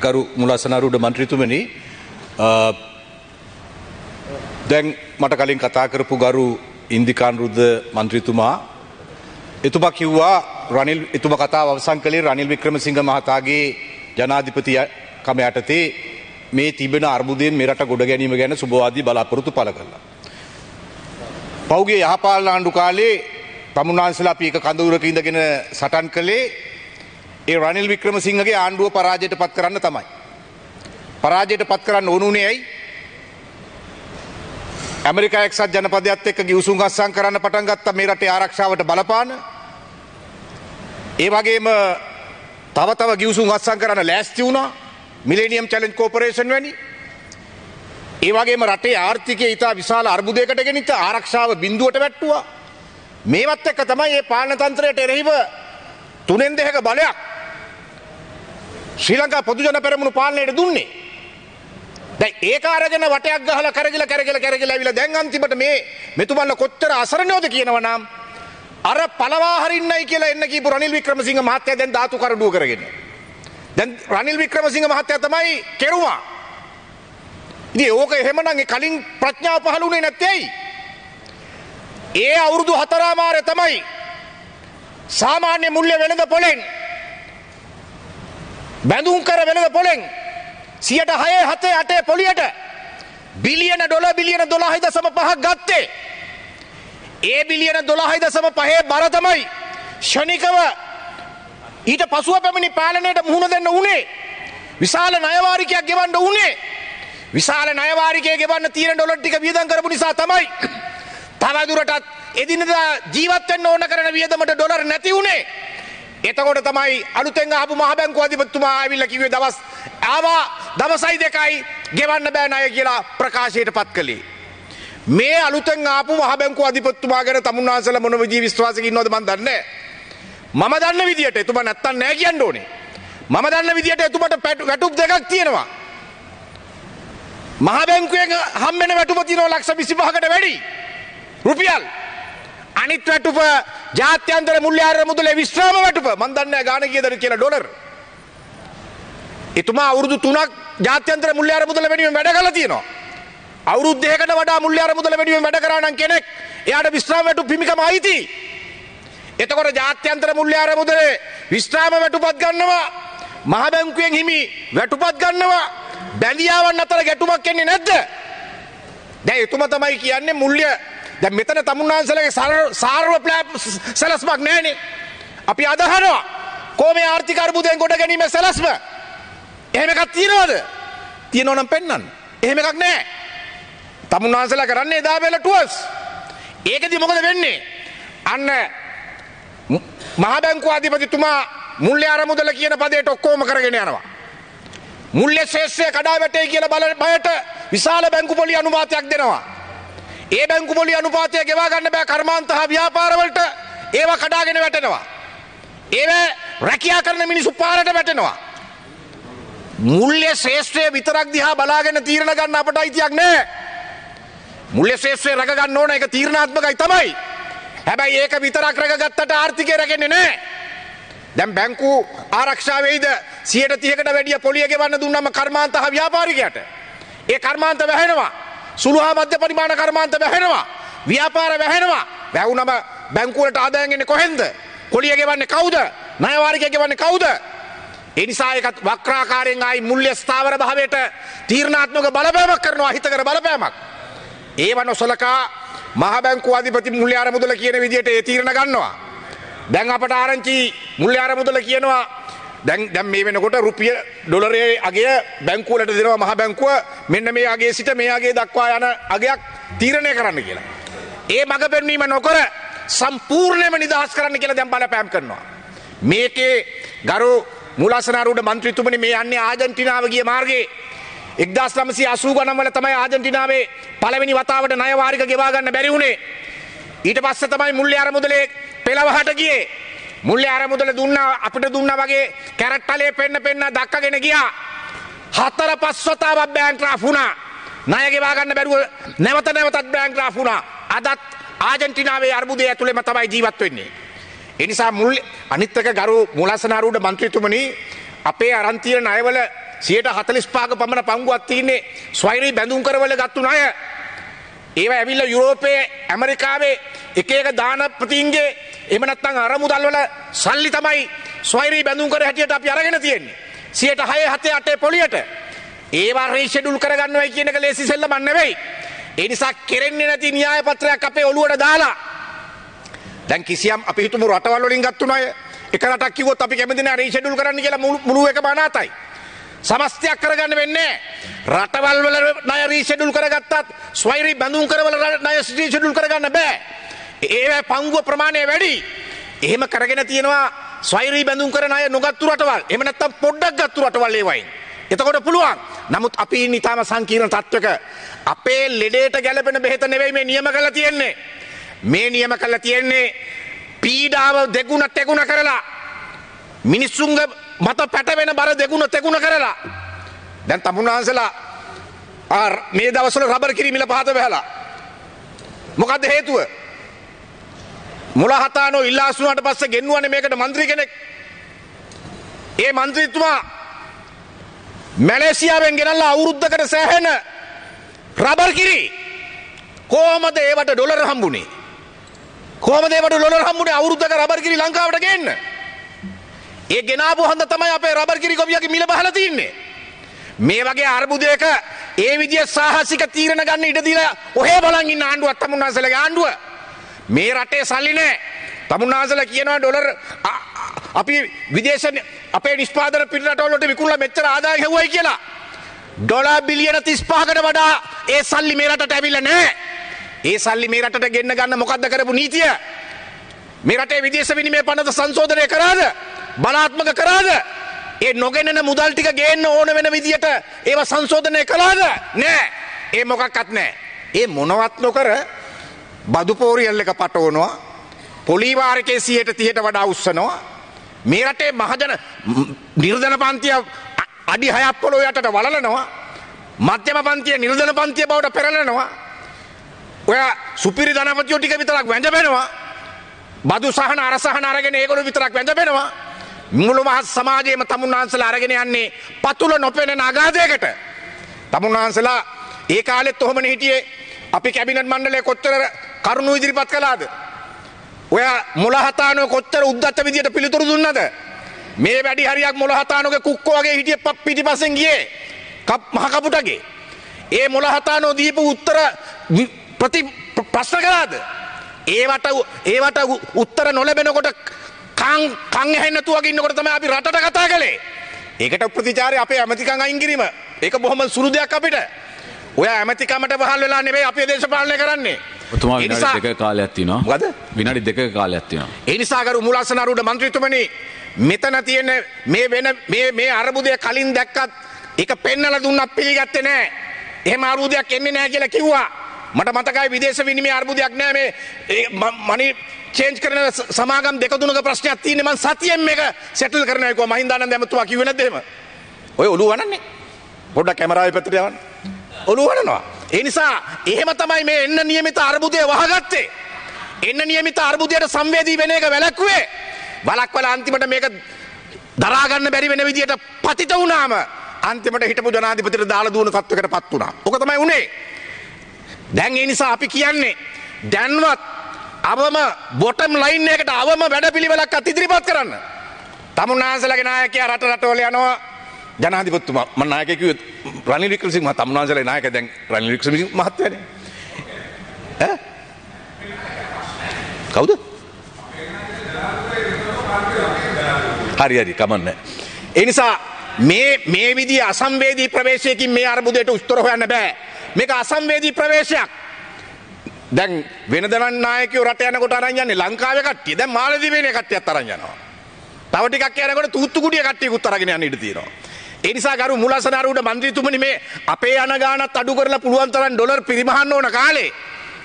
ගරු මුලසනරුඩ මන්ත්‍රීතුමනි දැන් මට කලින් කතා කරපු ගරු ඉන්දිකාන්රුද්ධ මන්ත්‍රීතුමා එතුමා කිව්වා රනිල් එතුම කතා අවසං කළේ රනිල් වික්‍රමසිංහ මහතාගේ ජනාධිපතිය කම යටතේ මේ තිබෙන අර්බුදයෙන් මෙරට ගොඩ ගැනීම ගැන සුභවාදී බලාපොරොත්තු පළ කරලා. පෞගේ යහපාලන ආණ්ඩු කාලේ තමුන්නාන්සලා අපි එක කඳවුරක ඉඳගෙන සටන් කළේ ඒ රනිල් වික්‍රමසිංහගේ ආණ්ඩුව පරාජයට පත් කරන්න තමයි. පරාජයට පත් කරන්න ඕනුනේ ඇයි? ඇමරිකා එක්සත් ජනපදයක්ත් එක්ක ගිවසුම් අස්සං කරන්න පටන් ගත්ත මේ රටේ ආරක්ෂාවට බලපාන. ඒ වගේම තව තව ගිවසුම් අස්සං කරන්න ලෑස්ති වුණා. මිලේනියම් චලෙන්ජ් කෝපරේෂන් වැනි. ඒ වගේම රටේ ආර්ථිකය ඉතා විශාල අර්බුදයකට ගෙනිත ආරක්ෂාව බිඳුවට වැට්ටුවා. මේවත් එක්ක තමයි මේ පාලන තන්ත්‍රයට එරෙහිව තුනෙන් දෙක බලයක් ශ්‍රී ලංකා පොදුජන පෙරමුණු පාලනයට දුන්නේ. දැන් ඒක අරගෙන වටයක් ගහලා කරගිල කරගිල කරගිල ඇවිල්ලා දැන් අන්තිමට මේ මෙතුමන්ලා කොච්චර අසරණයෝද කියනවා නම් අර පළවා හරින්නයි කියලා එන්න කියපු රනිල් වික්‍රමසිංහ මහත්තයා දැන් ධාතු කරඩුව කරගෙන. දැන් රනිල් වික්‍රමසිංහ මහත්තයා තමයි කෙරුවා. ඉතින් ඕක එහෙමනම් ඒ කලින් ප්‍රඥාව පහළුනේ නැත්තේ ඇයි ඒ අවුරුදු හතරාමාරය තමයි සාමාන්‍ය මුල්්‍ය වෙළඳ පොලෙන් බැඳුම් කර වෙළඳ පොලෙන් සියට හය හතේ අටේ පොලියට බිලියන ඩොල බිලියන දොලාහි දසම පහක් ගත්තේ. ඒ බිලියන දොලාහි දසම පහේ බර තමයි ෂණිකව ඊට පසුව පැමිණි පාලනයට මුහුණ දෙන්න උනේ. විශාල නයවාරිකයක් ගෙවන්න උනේ. විශාල නයවාරිකය ගෙවන්න තීරණ ඩොලර් ටික වියදම් කරපු නිසා තමයි තවදුරටත් එදිනදා ජීවත් වෙන්න ඕන කරන වියදමට ඩොලර් නැති උනේ. එතකොට තමයි අලුතෙන් ආපු මහ බැංකුව අධිපතිතුමා ආවිල්ලා කිව්වේ දවස් ආවා. දවසයි දෙකයි ගෙවන්න බෑ ණය කියලා ප්‍රකාශයට පත් කළේ. මේ අලුතෙන් ආපු මහ බැංකුව අධිපතිතුමා ගැන තමුන්නාන්සලා මොන විදිහේ විශ්වාසයක ඉන්නවද මන් දන්නේ මම දන්න විදියට එතුමා නැත්තම් නෑ කියන්න ඕනේ. මම දන්න විදියට එතුමට වැටුප් දෙකක් තියෙනවා. මහ බැංකුවෙන් හම්බෙන වැටුප තියෙනවා ලක්ෂ 25කට වැඩි රුපියල්. අනිත් වැටුප ජාත්‍යන්තර මුල්්‍ය ආර මුදලේ විශ්‍රාම වැටුප. මන් දන්නේ ගාන කීයද කියලා ඩොලර්. එතුමා අවුරුදු 3ක් ජාත්‍යන්තර මුල්්‍ය ආර මුදල වෙනුවෙන් වැඩ කළා තියෙනවා. අවුරුදු දෙකකට වඩා මුල්්‍ය ආර මුදල වෙනුවෙන් වැඩ කරා නම් කෙනෙක් එයාට විශ්‍රාම වැටුප් හිමිකම අයිති. එතකොට ජාත්‍යන්තර මුල්්‍ය ආර මුදලේ විශ්‍රාම වැටුපත් ගන්නවා. මහ බැංකුවෙන් හිමි වැටුපත් ගන්නවා. බැඳියාවන් අතර ගැටුමක් එන්නේ නැද්ද? දැන් එතුමා තමයි කියන්නේ මුල්්‍ය දැන් මෙතන තමුන්නාන්සලගේ සාර්ව සැලස්මක් නෑනේ අපි අදහනවා කෝමේ ආර්ථික අර්බුදයෙන් ගොඩ ගැනීම සැලස්ම? එහෙම එකක් තියනවද? තියෙනවා නම් පෙන්වන්න එහෙම එකක් නෑ තමුන්නාන්සලා කරන්නේ එදා බෙල ටුවර්ස්. ඒකෙදි මොකද වෙන්නේ? අන්න මහ බැංකුව අධිපතිතුමා මුල්්‍ය අරමුදල කියන පදයට ඔක්කොම කරගෙන යනවා. මුල්්‍ය ශේෂ්‍රය කඩා වැටේ කියල බල බයට විශාල බැංකු පොලි අනුමාතයක් දෙනවා. ඒ බැංකු පොලි අනුපාතය ගෙවා ගන්න බෑ කර්මාන්ත හා ව්‍යාපාරවලට ඒවා කඩාගෙන වැටෙනවා. ඒව රැකියා කරන මිනිසු පාරට වැටෙනවා. මුල්්‍ය ශේෂත්‍රය විතරක් දිහා බලාගෙන තීරණ ගන්න අපට අයිතියක් නෑ. මුල්්‍ය ශේෂත්‍රය රැකගන්න ඕන එක තීරණාත්මකයි තමයි. හැබැයි ඒක විතරක් රැකගත්තට ආර්ථිකය රැගෙන්නේ නෑ. දැම් බැංකු ආරක්ෂාවේද සියට තියකට වැඩිය පොලියගෙ වන්න දුන්නම කර්මාන්ත හ ව්‍යාපාරිකයට. ඒ කර්මාන්ත වැහෙනවා. සුළුහා මධ්‍ය පරිමාණ කර්මාන්ත වැහෙනවා. ව්‍යාපාර වැහෙනවා. වැැවුනම බැංකුවට ආදායගෙන කොහෙන්ද? කොලිය ගෙවන්නේ කවුද? නයවාරිකය ගෙවන්නේ කවුද? එනිසා එකත් වක්‍රාකාරයෙන් ආයි මුල්්‍ය ස්ථාවර භාවයට තීරණාත්මක බලපෑමක් කරනවා හිතකර බලපෑමක්. ඒව නොසලකා මහ බැංකු අධිපති මුල්්‍ය අරමුදල කියන විදියට ඒ තීරණ ගන්නවා. දැන් අපට ආරංචි මුල්්‍ය අරමුදල කියනවා දැන් දැන් මේ වෙනකොට රුපිය ඩොලරේ අගේ බැංකුවලට දෙනවා මහ බැංකුව මෙන්න මේ අගේ සිට මේ අගේ දක්වා යන අගයක් තීරණය කරන්න කියලා. ඒ මඟ පෙන්වීම නොකර සම්පූර්ණයම නිදහස් කරන්න කියලා දැන් බලපෑම් කරනවා. මේකේ ගරු මුලසනාරුඩ මන්ත්‍රීතුමනි මේ යන්නේ ආජන්ටිනාව ගිය මාර්ගයේ එක්දස් නමසි අසූ ගනම්වල තමයි ආජන්ටිනාවේ පළවෙනි වතාවට නයවාරික ගෙවාගන්න බැරි වුණේ ඊට පස්ස තමයි මුල්්‍ය අරමුදලේ පෙළවහට ගියේ මුල්ල අරමුදල දුන්න අපිට දුන්න වගේ කැරට්ටලේ පෙන්න්න පෙන්න්න දක්කගෙන ගියා. හත්තර පස්වතාවක් බෑන්ක්‍රාෆුණා නයගෙවාගන්න බැරුව නැවත නැවතත් බෑන්ක්‍රාෆුණා අදත් ආජන්ටිනාවේ අර්බුදය ඇතුළෙම තමයි ජීවත් වෙන්නේ. එනිසා මුල් අනිත්තක ගරු මුලසනාරුඩ මන්ත්‍රතුමනි අපේ අරන්තිය නයවල සියට හතලිස් පාක පමණ පංගුවත් තියන්නේ ස්වෛරී බැඳුම් කරවල ගත්තු අය ඒව ඇවිල්ල යුරෝපයේ ඇමරිකාවේ එක එක දානපතින්ගේ එමනත්තං අරමුදල්වල සල්ලි තමයි ස්වෛරී බැඳුම් කර හැටියට අපි අරගෙන තියෙන්නේ. සියට හය හතේ අටේ පොලියට ඒවා රේෂඩුල් කරගන්නවයි කියනක ලේසි සෙල්ල මන්නවෙයි. එනිසා කෙරෙන්නේ නැති න්‍යාය පත්‍රයක් අපේ ඔළුවට දාලා. දැන් කිසියම් අපි හිතුමු රටවල් වලින් ගත්තු අය එක රටක් කිව්වොත් අපි කැමති නැහැ රේෂඩුල් කරන්න කියලා මුළු එක බනාතයි. සමස්තයක් කරගන්න වෙන්නේ රටවල් වල ණය රීෂෙඩියුල් කරගත්තත් ස්වෛරී බඳුන් කරවල ණය රීෂෙඩියුල් කරගන්න බෑ. ඒවැ පංගුව ප්‍රමාණය වැඩි. එහෙම කරගෙන තියෙනවා ස්වෛරී බැඳුම් කරන අය නොගත්තු රටවල්. එහෙම නැත්නම් පොඩ්ඩක් ගත්තු රටවල් ඒවයින්. එතකොට පුළුවන්. නමුත් අපි නිතාම සංකීර්ණ තත්වක අපේ ලෙඩේට ගැලපෙන බෙහෙත නෙවෙයි මේ නියම කරලා තියෙන්නේ. මේ නියම කරලා තියෙන්නේ පීඩාව දෙගුණ තෙගුණ කරලා මිනිස්සුන්ගේ මත පැටවෙන බර දෙගුණ තෙගුණ කරලා දැන් තමුන්වහන්සලා මේ දවස්වල රබර් කිරිමිල පහත බැහැලා මොකද්ද හේතුව මුලහතානෝ ඉල්ලාසුනාට පස්සේ ගෙන්වුවනේ මේකට മന്ത്രി කෙනෙක්. ඒ മന്ത്രിතුමා මැලේසියාවෙන් ගෙනල්ලා අවුරුද්දකට සෑහෙන රබර් කිරි කොහමද ඒවට ඩොලර් හම්බුනේ? කොහමද ඒවට ඩොලර් හම්බුනේ අවුරුද්දක රබර් කිරි ලංකාවට ගේන්න? ඒ ගෙනාපු හන්ද තමයි අපේ රබර් කිරි ගොවියගේ මිල බහලා තින්නේ. මේ වගේ අර්බුදයක ඒ විදිය සාහසික තීරණ ගන්න ඉඩ දීලා ඔහේ බලන් ඉන්න ආණ්ඩුවක් තමුන්නාසලගේ ආණ්ඩුව. මේ රටේ සල්ලි නැහැ. තමුන්නාසල කියනවා ඩොලර් අපි විදේශ අපේ නිෂ්පාදන පිටරටවල වලට විකුණලා මෙච්චර ආදායම් හෙව්වයි කියලා. ඩොලර් බිලියන 35කට වඩා ඒ සල්ලි මේ රටට ඇවිල්ලා නැහැ. ඒ සල්ලි මේ රටට ගෙන්න ගන්න මොකද්ද කරපු නීතිය? මේ රටේ විදේශ විනිමය පනත සංශෝධනය කරාද? බලාත්මක කරාද ඒ නොගෙනෙන මුදල් ටික ගේන්න ඕන වෙන විදියට ඒව සංශෝධනය කළාද නෑ ඒ මොකක්වත් නෑ ඒ මොනවත් නොකර බදු පෝරියල් එක පටවනවා. පොලිවාරකේ සියයට තිහට වඩා උත්සනවා මේ රටේ මහජන නිර්ධන පන්තිය අඩි හයක් පොළොව යටට වලනවා මධ්‍යම පන්තිය නිර්ධන පන්තිය බවට පෙරලනවා. ඔය සුපිරි ධනපතියෝ ටික විතරක් වැඳබෙනවා බදු සහන අරසහන අරගෙන ඒගොල්ලෝ විතරක් වැඳබෙනවා මුළු මහත් සමාජයේම තමුන්වහන්සලා අරගෙන යන්නේ පතුල නොපෙනෙන අගාධයකට. තමුන්වහන්සලා ඒ කාලෙත් ඔහොමනේ හිටියේ. අපි කැබිනට් මණ්ඩලය කොච්චර කරුණු ඉදිරිපත් කළාද? ඔය මොලහතානෝ කොච්චර උද්දච්ච විදියට පිළිතුරු දුන්නද? මේ වැඩි හරියක් මොලහතානෝගේ kukkෝ වගේ හිටියේ පිටිපස්සෙන් ගියේ. කප් මහ කපුටගේ. ඒ මොලහතානෝ දීපු උත්තර ප්‍රති ප්‍රශ්න කළාද? ඒවට ඒවට උත්තර නොලැබෙනකොට කං කං ඇහෙන්නතු වගේ ඉන්නකොට තමයි අපි රටට කතා කළේ. ඒකට ප්‍රතිචාරය අපේ ඇමතිකම් අයින් කිරීම. ඒක බොහොම සුළු දෙයක් අපිට. ඔය ඇමතිකමට පහල් වෙලා නෙවෙයි අපි දේශපාලනය කරන්නේ. ඔතුමා විනාඩි දෙක කාලයක් තියෙනවා. මොකද? විනාඩි දෙක කාලයක් තියෙනවා. ඒ නිසා ගරු මුලස්සන අරුඩ මන්ත්‍රීතුමනි මෙතන තියෙන මේ වෙන මේ මේ අරබුදය කලින් දැක්කත් ඒක පෙන්නලා දුන්නත් පිළිගත්තේ නැහැ. එහෙම අරුදයක් එන්නේ නැහැ කියලා කිව්වා. මට මතකයි විදේශ විනිමය අර්බුදයක් නැහැ මේ මනි චේන්ජ් කරන සමාගම් දෙක තුනක ප්‍රශ්නයක් තියෙන්නේ මං සතියෙන් මේක සෙටල් කරනවා කිව්වා මහින්දානන්ද ඇමතුමා කිව්වේ නැද්ද එහෙම ඔය ඔළුව වනන්නේ පොඩ්ඩක් කැමරාවේ පැත්තට යවන්න ඔළුව වනනවා ඒ නිසා එහෙම තමයි මේ එන්න නියමිත අර්බුදය වහගත්තේ එන්න නියමිත අර්බුදයට සංවේදී වෙන එක වැළැක්ුවේ වලක්වලා අන්තිමට මේක දරා ගන්න බැරි වෙන විදියට පතිත වුණාම අන්තිමට හිටපු ජනාධිපතිට දාලා දුවන තත්වයකට පත් වුණා. ඔක තමයි උනේ. දැන් ඒ නිසා අපි කියන්නේ දැන්වත් අවම බොටම් ලයින් එකට අවම වැඩපිළිවෙලක් අත් ඉදිරිපත් කරන්න. තමුන්නාන්සලගේ නායකයා රට රටවල යනවා ජනාධිපතිතුමා මම නායකයෙක් කිව්වේ රනිල් වික්‍රමසිංහ මහතා තමුන්නාන්සලගේ නායක දැන් රනිල් වික්‍රමසිංහ මහත්තයානේ. ඈ? කවුද? හරි හරි කමන්නේ. ඒ නිසා මේ මේ විදිහ අසංවේදී ප්‍රවේශයකින් මේ අර්බුදයට උත්තර හොයන්න බෑ. මේක අසංවේදී ප්‍රවේශයක්. දැන් වෙනදනම් නායකයෝ රට යනකොට අරන් යන්නේ ලංකාවේ කට්ටිය. දැන් මාලදිවයිනේ කට්ටියත් අරන් යනවා. තව ටිකක් යනකොට තූත්තු කුඩිය කට්ටියකුත් අරගෙන යන්න ඉඩ තියෙනවා. ඒ නිසා ගරු මුලසනාරුට මන්ත්‍රීතුමනි මේ අපේ යන ගානත් අඩු කරලා පුළුවන් තරම් ඩොලර් පිරිමහන්න ඕන කාලේ.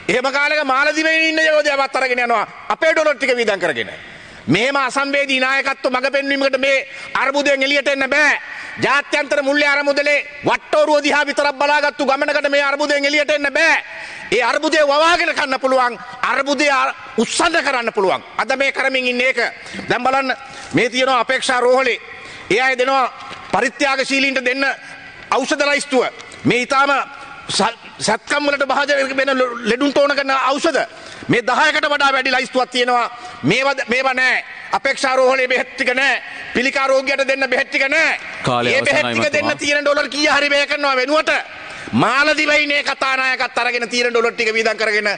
එහෙම කාලෙක මාලදිවයිනේ ඉන්න යෝධයාවත් අරගෙන යනවා අපේ ඩොලර් ටික වීදම් කරගෙන. මෙහෙම අසම්වේදී නායකත්ව මඟ පෙන්වීමකට මේ අර්බුදයෙන් එළියට එන්න බෑ. ජාත්‍යන්තර මුල්‍ය අරමුදලේ වට්ටෝරුව දිහා විතරක් බලාගත්තු ගමනකට මේ අර්බුදයෙන් එළියට එන්න බෑ. ඒ අර්බුදය වවාගෙන කන්න පුළුවන් අර්බුදය උත්සන්න කරන්න පුළුවන්. අද මේ කරමින් ඉන්න ඒක. දැන් බලන්න මේ තියෙනවා අපේක්ෂා රෝහලේ. ඒ අය දෙනවා පරිත්‍යාගශීලීන්ට දෙන්න ඖෂධ ලයිස්තුව මේ ඉතාම සැත්කම්වලට භාජ වෙන ලෙඩුන්ට ඕන කරන ඖෂධ. මේ දහයකට වඩා වැඩි ලයිස්තුවක් තියෙනවා. මේවා නෑ. අපේක්ෂාරෝහණය බෙහෙත්තික නෑ. පිළිකාරෝගයට දෙන්න බෙහෙත්තික නෑ. කාලය ඒ අවසනයි බෙහෙත්තික මතුමා. දෙන්න තියෙන ඩොලර් කීය හරි වැය කරනවා වෙනුවට මාලදිවයිනේ කතානායකත් අරගෙන තියෙන ඩොලර් ටික වීදම් කරගෙන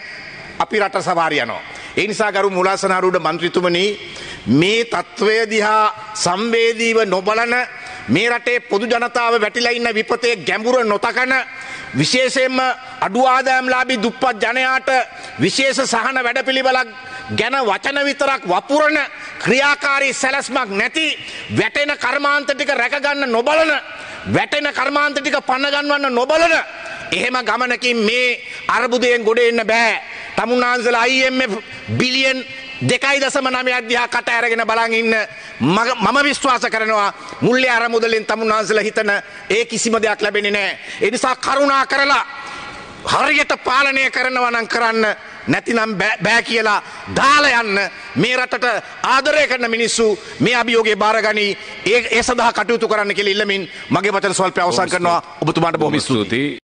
අපි රට සවාරි යනවා. ඒ නිසා ගරු මුලාසනාරුඩ මන්ත්‍රීතුමනි මේ තත්ත්වය දිහා සංවේදීව නොබලන මේ රටේ පොදු ජනතාව වැටිලා ඉන්න විපතේ ගැඹුර නොතකන විශේෂයෙන්ම අඩු ආදායම්ලාභී දුප්පත් ජනයාට විශේෂ සහන වැඩපිළිවෙලක් ගැන වචන විතරක් වපුරන ක්‍රියාකාරී සැලැස්මක් නැති වැටෙන කර්මාන්ත ටික රැකගන්න නොබලන වැටෙන කර්මාන්ත ටික පන්නගන්වන්න නොබලන එහෙම ගමනකින් මේ අර්බුදයෙන් ගොඩ එන්න බෑ. තමුන්නාන්සලා IMF බිලියන් දෙකයි දසම නමය අධ්‍යා කට ඇරගෙන බලන් ඉන්න මග- මම විශ්වාස කරනවා මුල්ලේ අරමුදලින් තමුන්නාන්සල හිතන ඒ කිසිම දෙයක් ලැබෙන්නේ නෑ. එනිසා කරුණා කරලා හරියට පාලනය කරනවා නම් කරන්න නැතිනම් බෑ- බෑ කියලා දාලා යන්න මේ රටට ආදරය කරන මිනිස්සු මේ අභියෝගේ බාරගනී ඒ ඒ සඳහා කටයුතු කරන්න කියලා ඉල්ලමින් මගේ වචන ස්වල්පය අවසන් කරනවා ඔබතුමාට බොහොම ස්තුතියි ස්තුතියි